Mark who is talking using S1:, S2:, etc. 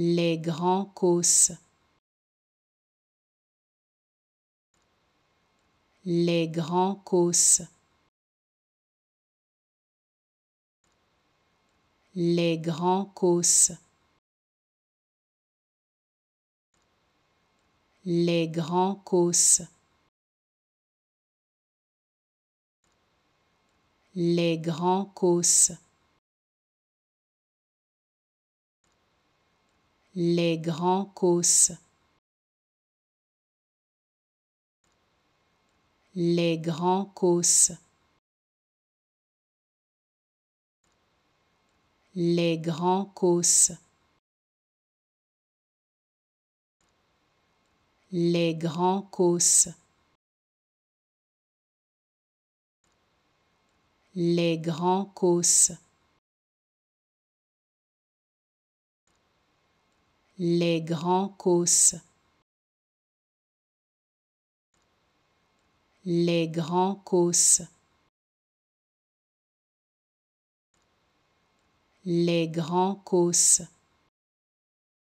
S1: les grands causes, les grands causes, les grands causes, les grands causes, les grands causes. Les grands causes, les grands causes, les grands causes, les grands causes, les grands causes. Les grands causes, les grands causes, les grands causes.